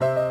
you